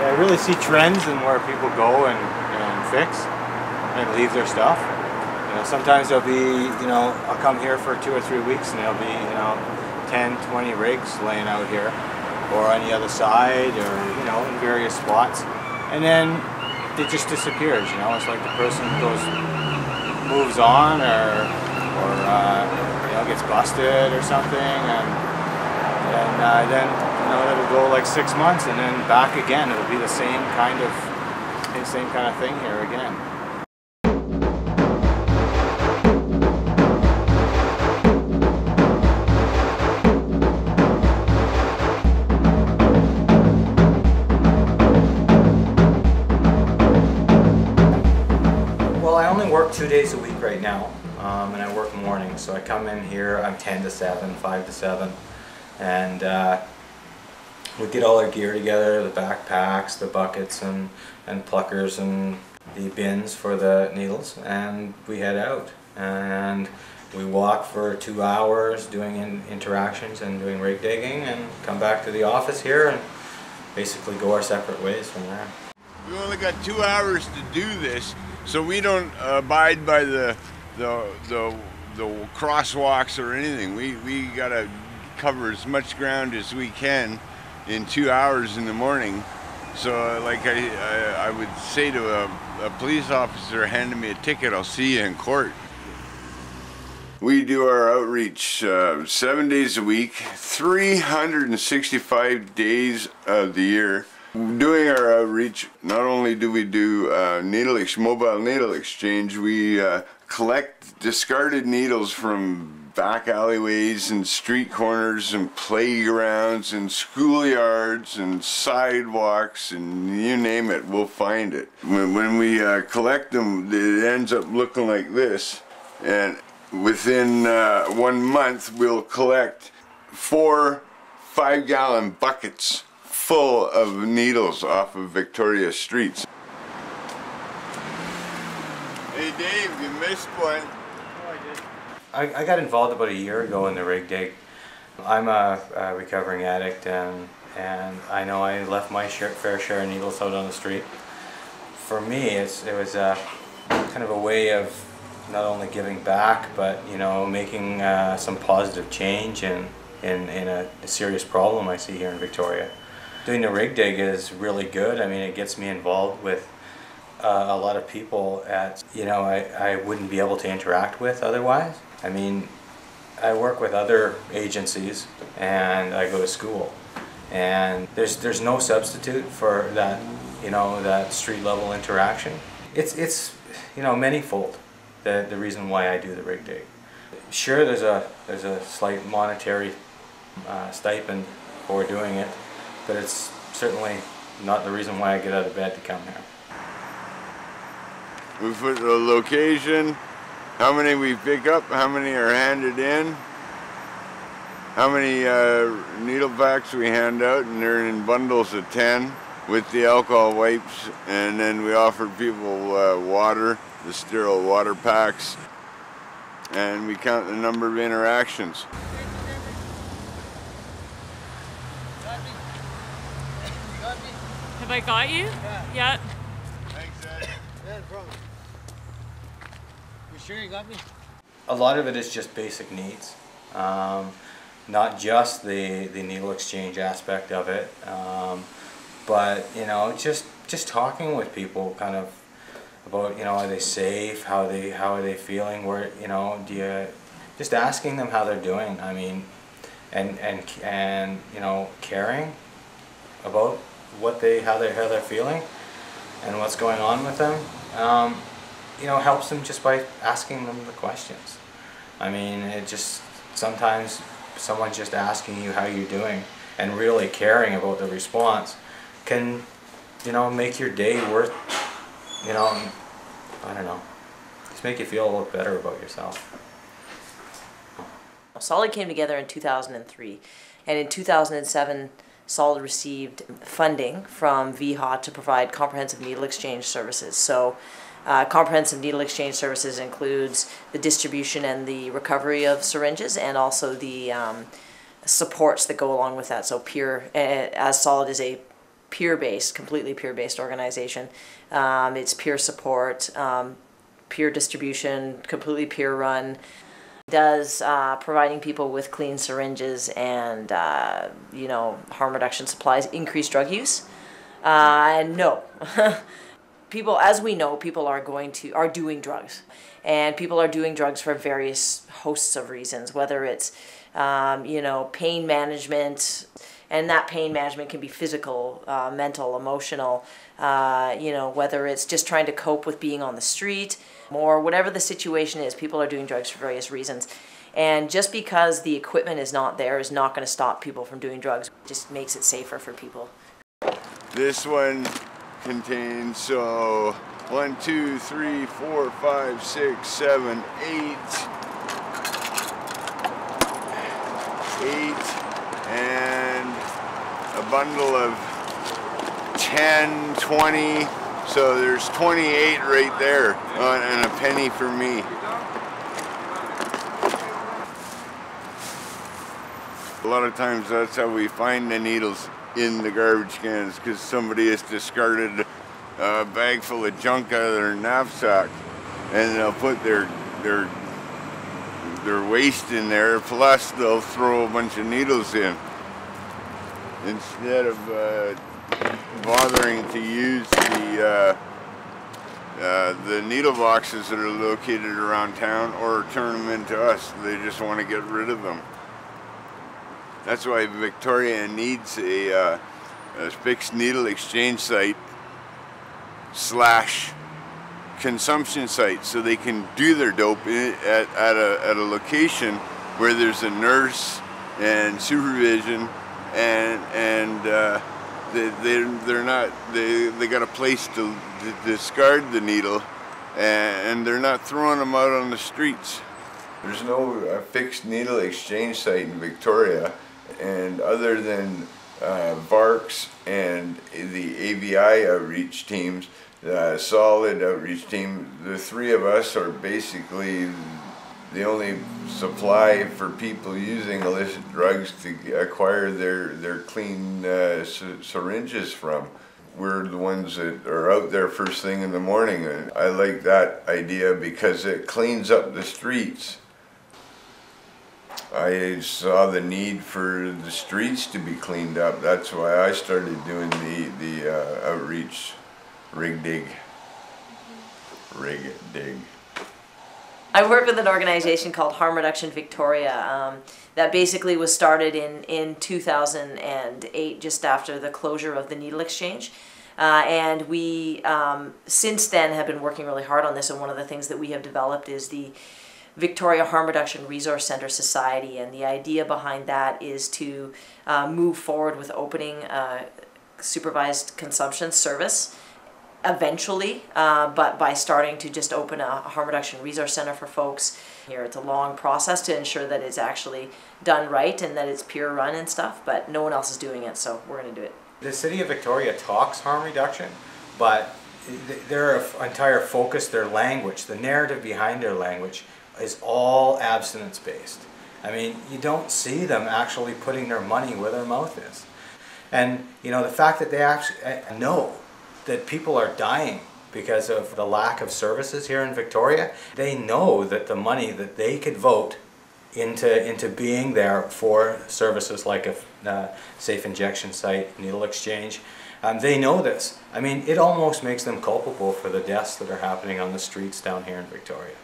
Yeah, I really see trends in where people go and, and fix and leave their stuff. You know, sometimes there'll be, you know, I'll come here for two or three weeks and there'll be, you know, 10, 20 rigs laying out here or on the other side or, you know, in various spots. And then it just disappears, you know, it's like the person goes, moves on or, or uh, you know, gets busted or something and, and uh, then, know, it'll go like six months and then back again. It'll be the same kind of, same kind of thing here again. Well, I only work two days a week right now, um, and I work mornings. So I come in here, I'm 10 to 7, 5 to 7, and uh, we get all our gear together, the backpacks, the buckets, and, and pluckers, and the bins for the needles, and we head out. And we walk for two hours doing in interactions and doing rig digging, and come back to the office here, and basically go our separate ways from there. We only got two hours to do this, so we don't abide by the the the, the crosswalks or anything. We we gotta cover as much ground as we can in two hours in the morning. So, uh, like I I, I would say to a, a police officer handing me a ticket, I'll see you in court. We do our outreach uh, seven days a week, 365 days of the year. Doing our outreach, not only do we do uh, needle mobile needle exchange, we uh, collect discarded needles from back alleyways and street corners and playgrounds and schoolyards and sidewalks and you name it, we'll find it. When, when we uh, collect them, it ends up looking like this. And within uh, one month, we'll collect four five gallon buckets full of needles off of Victoria streets. Hey Dave, you missed one. I, I got involved about a year ago in the rig dig. I'm a, a recovering addict and and I know I left my share, fair share of needles out on the street. For me, it's, it was a, kind of a way of not only giving back, but you know, making uh, some positive change in, in, in a, a serious problem I see here in Victoria. Doing the rig dig is really good. I mean, it gets me involved with uh, a lot of people at, you know, I, I wouldn't be able to interact with otherwise. I mean, I work with other agencies and I go to school. And there's, there's no substitute for that, you know, that street level interaction. It's, it's you know, manyfold, the, the reason why I do the rig dig. Sure, there's a, there's a slight monetary uh, stipend for doing it, but it's certainly not the reason why I get out of bed to come here. We put the location, how many we pick up, how many are handed in, how many uh, needle packs we hand out, and they're in bundles of 10 with the alcohol wipes, and then we offer people uh, water, the sterile water packs, and we count the number of interactions. Have I got you? Yeah. Thanks, Ed. Yeah, no problem. You sure you got me? a lot of it is just basic needs. Um, not just the, the needle exchange aspect of it, um, but you know, just just talking with people, kind of about you know, are they safe? How they how are they feeling? Where you know, do you just asking them how they're doing? I mean, and and and you know, caring about what they how they how they're feeling and what's going on with them. Um, you know, helps them just by asking them the questions. I mean, it just sometimes someone just asking you how you're doing and really caring about the response can, you know, make your day worth, you know, I don't know, just make you feel a little better about yourself. Solid came together in 2003, and in 2007, Solid received funding from VHA to provide comprehensive needle exchange services. So, uh, comprehensive needle exchange services includes the distribution and the recovery of syringes, and also the um, supports that go along with that. So, peer, uh, as Solid is a peer-based, completely peer-based organization. Um, it's peer support, um, peer distribution, completely peer-run. Does uh, providing people with clean syringes and uh, you know harm reduction supplies increase drug use? Uh, no. people, as we know, people are going to are doing drugs, and people are doing drugs for various hosts of reasons. Whether it's um, you know pain management, and that pain management can be physical, uh, mental, emotional. Uh, you know whether it's just trying to cope with being on the street, or whatever the situation is. People are doing drugs for various reasons. And just because the equipment is not there is not going to stop people from doing drugs. It just makes it safer for people. This one contains so one, two, three, four, five, six, seven, eight, eight, and a bundle of 10, 20. So there's 28 right there, and a penny for me. A lot of times that's how we find the needles in the garbage cans because somebody has discarded a bag full of junk out of their knapsack and they'll put their their their waste in there plus they'll throw a bunch of needles in instead of uh, bothering to use the uh, uh, the needle boxes that are located around town or turn them into us they just want to get rid of them. That's why Victoria needs a, uh, a fixed needle exchange site slash consumption site so they can do their dope at, at, a, at a location where there's a nurse and supervision and and uh, they, they, they're not they, they got a place to, to discard the needle and, they're not throwing them out on the streets. There's no uh, fixed needle exchange site in Victoria and other than uh, VARCS and the AVI outreach teams, the solid outreach team, the three of us are basically the only supply for people using illicit drugs to acquire their, their clean uh, syringes from. We're the ones that are out there first thing in the morning and I like that idea because it cleans up the streets. I saw the need for the streets to be cleaned up. That's why I started doing the, the uh, outreach rig dig. Rig dig. I work with an organization called Harm Reduction Victoria um, that basically was started in, in 2008, just after the closure of the needle exchange. Uh, and we, um, since then, have been working really hard on this. And one of the things that we have developed is the Victoria Harm Reduction Resource Center Society, and the idea behind that is to uh, move forward with opening a supervised consumption service eventually, uh, but by starting to just open a harm reduction resource center for folks here. It's a long process to ensure that it's actually done right and that it's peer run and stuff, but no one else is doing it, so we're going to do it. The city of Victoria talks harm reduction, but their entire focus, their language, the narrative behind their language is all abstinence based. I mean, you don't see them actually putting their money where their mouth is. And, you know, the fact that they actually know that people are dying because of the lack of services here in Victoria, they know that the money that they could vote into, into being there for services like a uh, safe injection site, needle exchange, um, they know this. I mean, it almost makes them culpable for the deaths that are happening on the streets down here in Victoria.